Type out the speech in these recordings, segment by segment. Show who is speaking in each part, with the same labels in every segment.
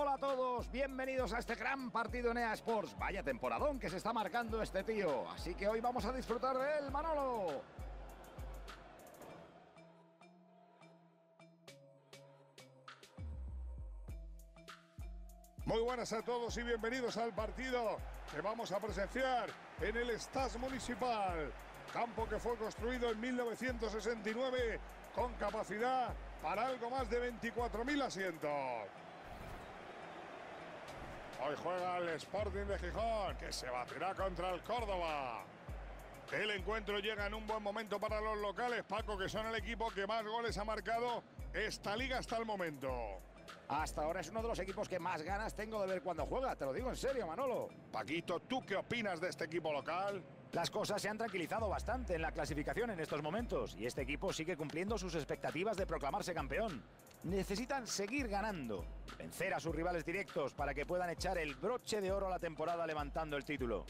Speaker 1: Hola a todos, bienvenidos a este gran partido en EA Sports. Vaya temporadón que se está marcando este tío. Así que hoy vamos a disfrutar de él, Manolo.
Speaker 2: Muy buenas a todos y bienvenidos al partido que vamos a presenciar en el Stas Municipal, campo que fue construido en 1969 con capacidad para algo más de 24.000 asientos. Hoy juega el Sporting de Gijón, que se batirá contra el Córdoba. El encuentro llega en un buen momento para los locales, Paco, que son el equipo que más goles ha marcado esta liga hasta el momento.
Speaker 1: Hasta ahora es uno de los equipos que más ganas tengo de ver cuando juega, te lo digo en serio, Manolo.
Speaker 2: Paquito, ¿tú qué opinas de este equipo local?
Speaker 1: Las cosas se han tranquilizado bastante en la clasificación en estos momentos y este equipo sigue cumpliendo sus expectativas de proclamarse campeón. Necesitan seguir ganando, vencer a sus rivales directos para que puedan echar el broche de oro a la temporada levantando el título.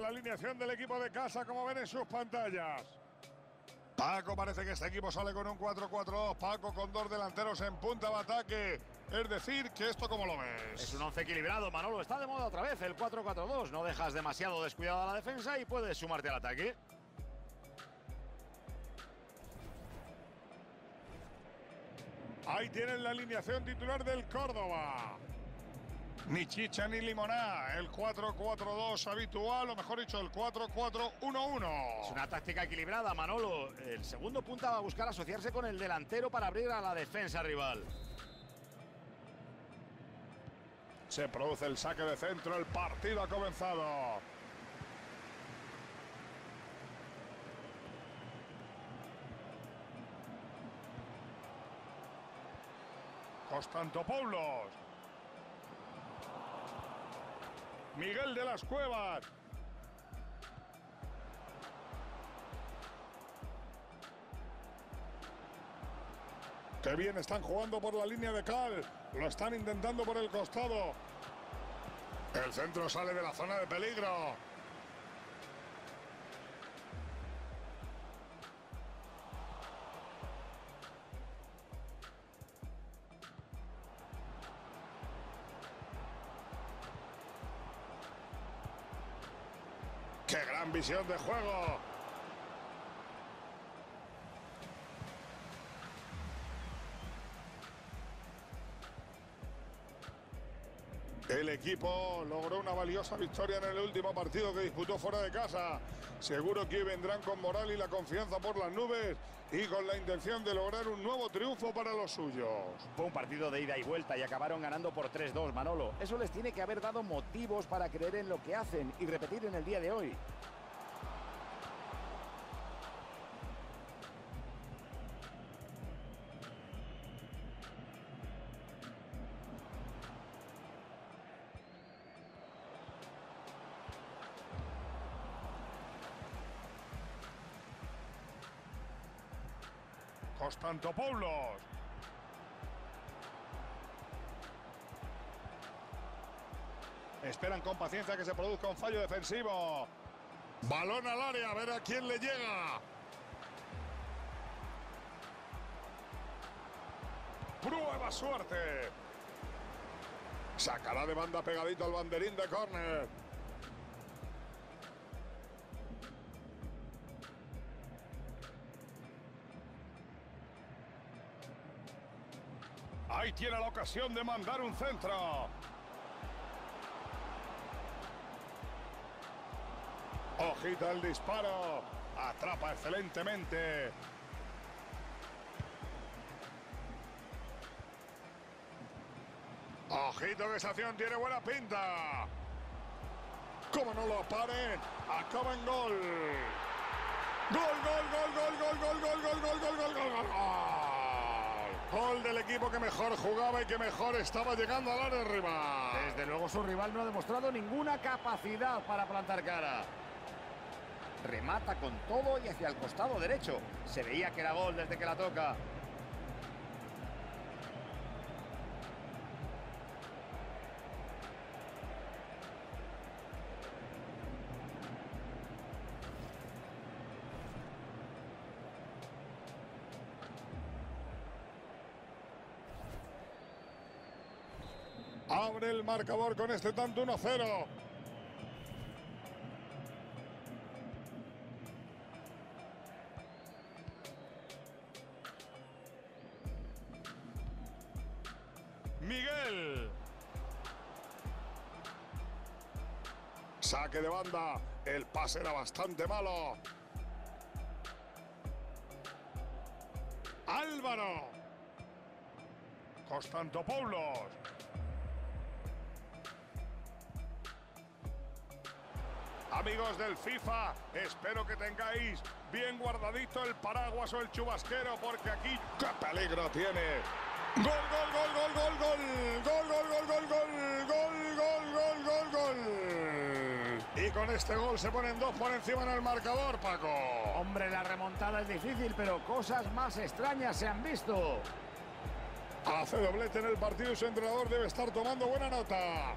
Speaker 2: La alineación del equipo de casa, como ven en sus pantallas. Paco parece que este equipo sale con un 4-4-2. Paco con dos delanteros en punta de ataque. Es decir, que esto como lo ves.
Speaker 1: Es un once equilibrado, Manolo. Está de moda otra vez el 4-4-2. No dejas demasiado descuidada la defensa y puedes sumarte al ataque.
Speaker 2: Ahí tienen la alineación titular del Córdoba. Ni chicha ni limoná. El 4-4-2 habitual, o mejor dicho, el 4-4-1-1.
Speaker 1: Es una táctica equilibrada, Manolo. El segundo punta va a buscar asociarse con el delantero para abrir a la defensa rival.
Speaker 2: Se produce el saque de centro, el partido ha comenzado. Constantopoulos. Miguel de las Cuevas. Qué bien están jugando por la línea de Cal. Lo están intentando por el costado. El centro sale de la zona de peligro. ¡Qué gran visión de juego! El equipo logró una valiosa victoria en el último partido que disputó fuera de casa. Seguro que vendrán con moral y la confianza por las nubes y con la intención de lograr un nuevo triunfo para los suyos.
Speaker 1: Fue un partido de ida y vuelta y acabaron ganando por 3-2, Manolo. Eso les tiene que haber dado motivos para creer en lo que hacen y repetir en el día de hoy.
Speaker 2: Constantopoulos. Esperan con paciencia que se produzca un fallo defensivo. Balón al área, a ver a quién le llega. Prueba suerte. Sacará de banda pegadito al banderín de córner. Ahí tiene la ocasión de mandar un centro. Ojita el disparo. Atrapa excelentemente. Ojito que esa acción tiene buena pinta. Como no lo paren, acaba en gol. Gol, gol, gol, gol, gol, gol, gol, gol, gol, gol, gol, gol, gol. Gol del equipo que mejor jugaba y que mejor estaba llegando al área rival.
Speaker 1: Desde luego su rival no ha demostrado ninguna capacidad para plantar cara. remata con todo y hacia el costado derecho. Se veía que era gol desde que la toca.
Speaker 2: Marcador con este tanto 1-0. Miguel. Saque de banda. El pase era bastante malo. Álvaro. Constantopoulos. Amigos del FIFA, espero que tengáis bien guardadito el paraguas o el chubasquero porque aquí qué peligro tiene. Gol, gol, gol, gol, gol, gol. Gol, gol, gol, gol, gol. Gol, gol, gol, gol, gol. Y con este gol se ponen dos por encima en el marcador, Paco.
Speaker 1: Hombre, la remontada es difícil, pero cosas más extrañas se han visto.
Speaker 2: Hace doblete en el partido y su entrenador debe estar tomando buena nota.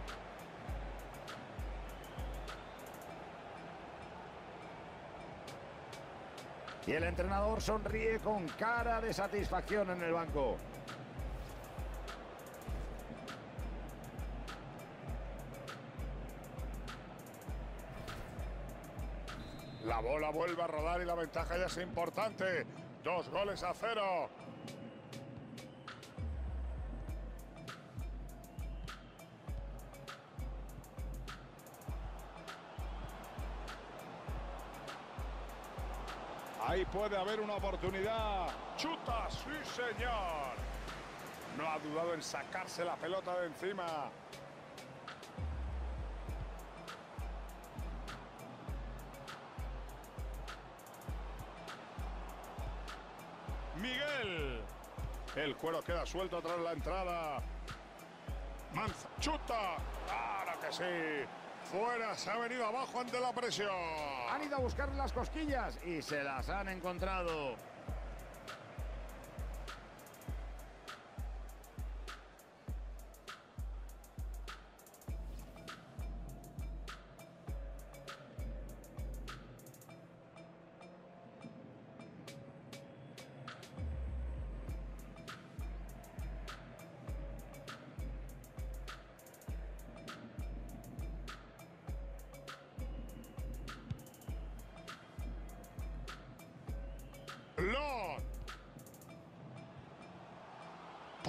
Speaker 1: Y el entrenador sonríe con cara de satisfacción en el banco.
Speaker 2: La bola vuelve a rodar y la ventaja ya es importante. Dos goles a cero. Ahí puede haber una oportunidad. Chuta, sí señor. No ha dudado en sacarse la pelota de encima. Miguel. El cuero queda suelto tras la entrada. Manza, chuta. Claro que sí. Fuera, se ha venido abajo ante la presión.
Speaker 1: Han ido a buscar las cosquillas y se las han encontrado.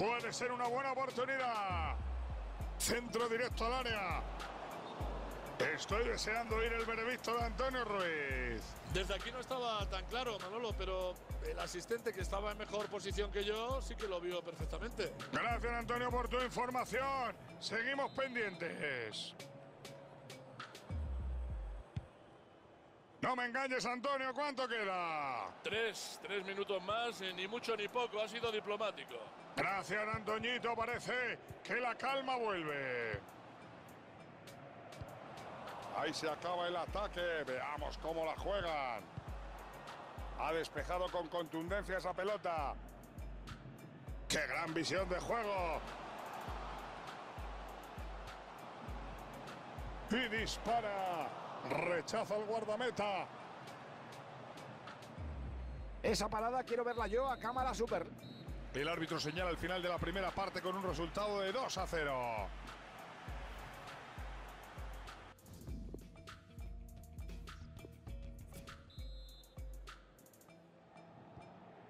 Speaker 2: Puede ser una buena oportunidad. Centro directo al área. Estoy deseando oír el veredicto de Antonio Ruiz.
Speaker 3: Desde aquí no estaba tan claro, Manolo, pero el asistente que estaba en mejor posición que yo sí que lo vio perfectamente.
Speaker 2: Gracias, Antonio, por tu información. Seguimos pendientes. No me engañes, Antonio, ¿cuánto queda?
Speaker 3: Tres, tres minutos más, eh, ni mucho ni poco, ha sido diplomático.
Speaker 2: Gracias, Antoñito. Parece que la calma vuelve. Ahí se acaba el ataque. Veamos cómo la juegan. Ha despejado con contundencia esa pelota. ¡Qué gran visión de juego! Y dispara. Rechaza el guardameta.
Speaker 1: Esa parada quiero verla yo a cámara super.
Speaker 2: El árbitro señala el final de la primera parte con un resultado de 2 a 0.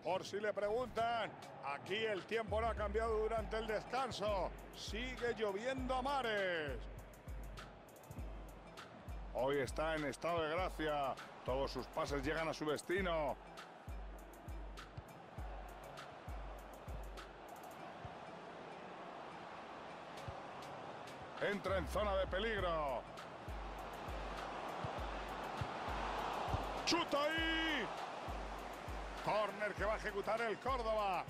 Speaker 2: Por si le preguntan, aquí el tiempo no ha cambiado durante el descanso. Sigue lloviendo a mares. Hoy está en estado de gracia. Todos sus pases llegan a su destino. Entra en zona de peligro. ¡Chuta ahí! Corner que va a ejecutar el Córdoba.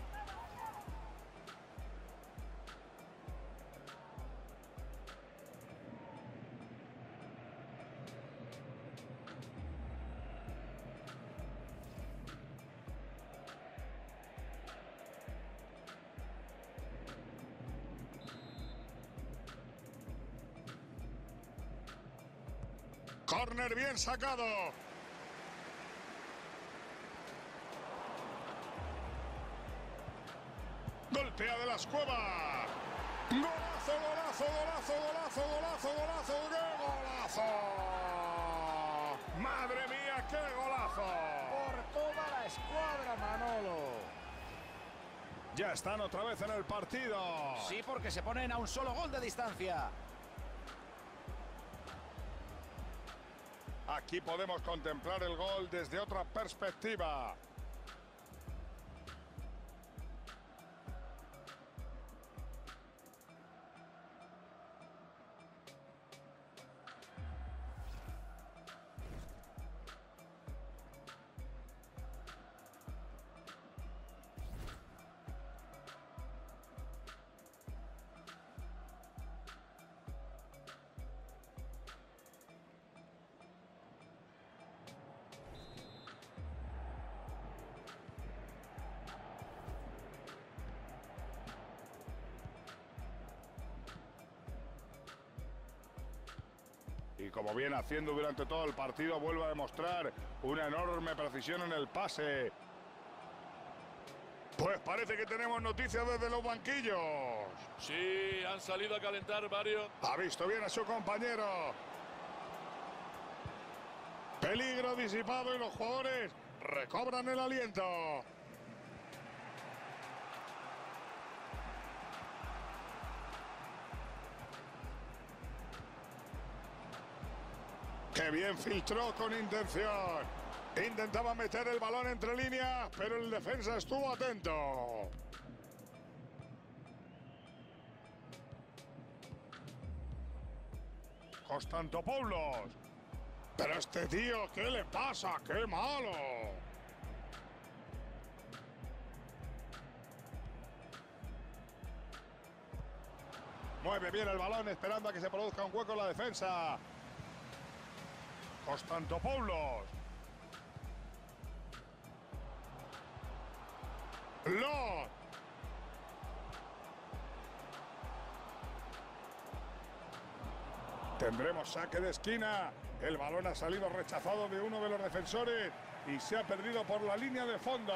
Speaker 2: Corner bien sacado. Golpea de las cuevas. Golazo, golazo, golazo, golazo, golazo, golazo, qué golazo. Madre mía, qué golazo.
Speaker 1: Por toda la escuadra, Manolo.
Speaker 2: Ya están otra vez en el partido.
Speaker 1: Sí, porque se ponen a un solo gol de distancia.
Speaker 2: Aquí podemos contemplar el gol desde otra perspectiva. Y como viene haciendo durante todo el partido, vuelve a demostrar una enorme precisión en el pase. Pues parece que tenemos noticias desde los banquillos.
Speaker 3: Sí, han salido a calentar varios.
Speaker 2: Ha visto bien a su compañero. Peligro disipado y los jugadores recobran el aliento. Bien filtró con intención. Intentaba meter el balón entre líneas, pero el defensa estuvo atento. Constantopoulos. Pero este tío, ¿qué le pasa? ¡Qué malo! Mueve bien el balón esperando a que se produzca un hueco en la defensa. Constantopoulos. Lot. Tendremos saque de esquina. El balón ha salido rechazado de uno de los defensores y se ha perdido por la línea de fondo.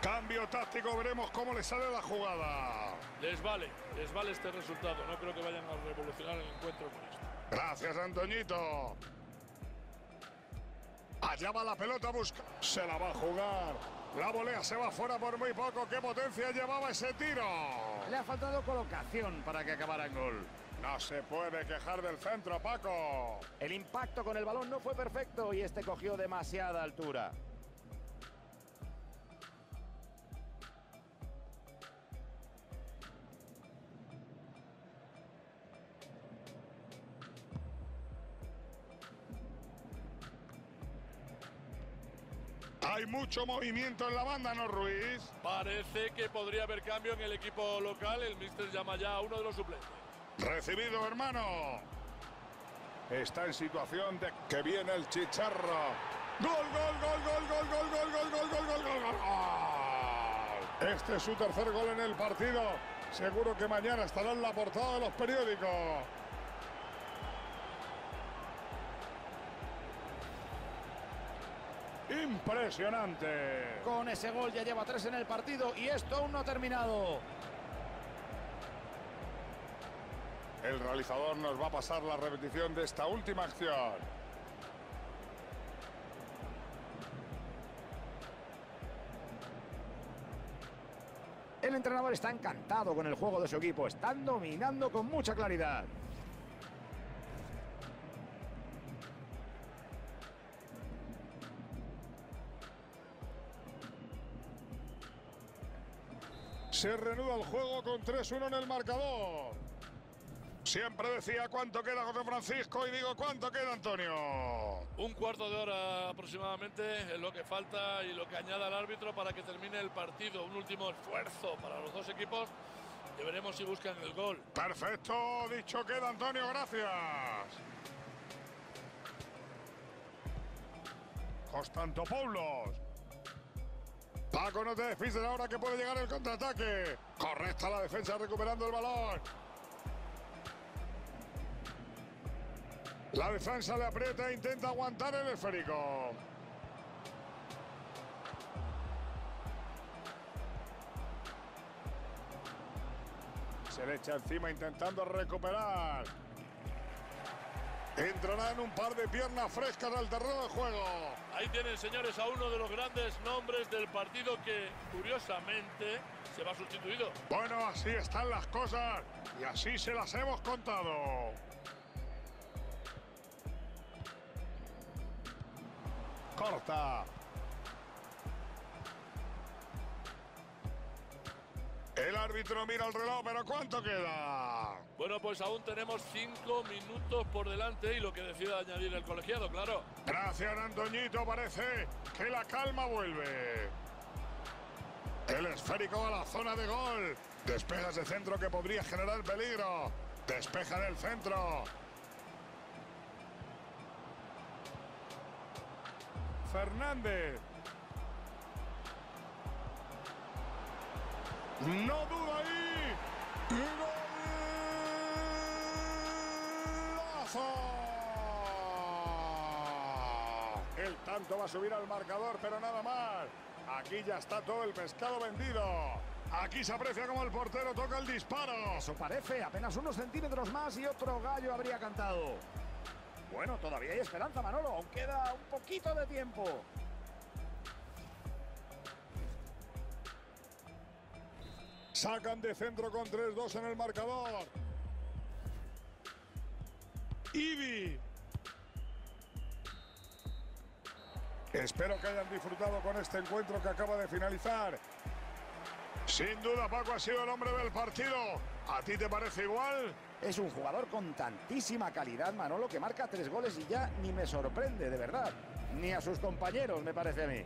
Speaker 2: Cambio táctico, veremos cómo le sale la jugada.
Speaker 3: Les vale, les vale este resultado. No creo que vayan a revolucionar el encuentro con esto.
Speaker 2: Gracias, Antoñito. Allá va la pelota, busca. Se la va a jugar. La volea se va fuera por muy poco. ¿Qué potencia llevaba ese tiro?
Speaker 1: Le ha faltado colocación para que acabara en gol.
Speaker 2: No se puede quejar del centro, Paco.
Speaker 1: El impacto con el balón no fue perfecto y este cogió demasiada altura.
Speaker 2: Mucho movimiento en la banda, ¿no, Ruiz?
Speaker 3: Parece que podría haber cambio en el equipo local. El míster llama ya a uno de los suplentes.
Speaker 2: Recibido, hermano. Está en situación de que viene el chicharro. Gol, gol, gol, gol, gol, gol, gol, gol, gol, gol, gol, gol, gol. Este es su tercer gol en el partido. Seguro que mañana estará en la portada de los periódicos. Impresionante.
Speaker 1: Con ese gol ya lleva tres en el partido y esto aún no ha terminado.
Speaker 2: El realizador nos va a pasar la repetición de esta última acción.
Speaker 1: El entrenador está encantado con el juego de su equipo. Están dominando con mucha claridad.
Speaker 2: Se reanuda el juego con 3-1 en el marcador. Siempre decía cuánto queda José Francisco y digo cuánto queda Antonio.
Speaker 3: Un cuarto de hora aproximadamente es lo que falta y lo que añada el árbitro para que termine el partido. Un último esfuerzo para los dos equipos y veremos si buscan el gol.
Speaker 2: Perfecto, dicho queda Antonio, gracias. Constantopoulos. Paco, no te despistes ahora que puede llegar el contraataque. Correcta la defensa recuperando el balón. La defensa le aprieta e intenta aguantar el esférico. Se le echa encima intentando recuperar. Entrará en un par de piernas frescas al terreno de juego.
Speaker 3: Ahí tienen, señores, a uno de los grandes nombres del partido que, curiosamente, se va sustituido.
Speaker 2: Bueno, así están las cosas y así se las hemos contado. Corta. El árbitro mira el reloj, pero ¿cuánto queda?
Speaker 3: Bueno, pues aún tenemos cinco minutos por delante y lo que decida añadir el colegiado, claro.
Speaker 2: Gracias, Antoñito. Parece que la calma vuelve. El esférico a la zona de gol. Despejas de centro que podría generar peligro. Despeja del centro. Fernández. No duda ahí. ¡Golazo! El tanto va a subir al marcador, pero nada más. Aquí ya está todo el pescado vendido. Aquí se aprecia como el portero toca el disparo.
Speaker 1: Eso parece, apenas unos centímetros más y otro gallo habría cantado. Bueno, todavía hay esperanza, Manolo, aún queda un poquito de tiempo.
Speaker 2: Sacan de centro con 3-2 en el marcador. Ibi. Espero que hayan disfrutado con este encuentro que acaba de finalizar. Sin duda, Paco ha sido el hombre del partido. ¿A ti te parece igual?
Speaker 1: Es un jugador con tantísima calidad, Manolo, que marca tres goles y ya ni me sorprende, de verdad. Ni a sus compañeros, me parece a mí.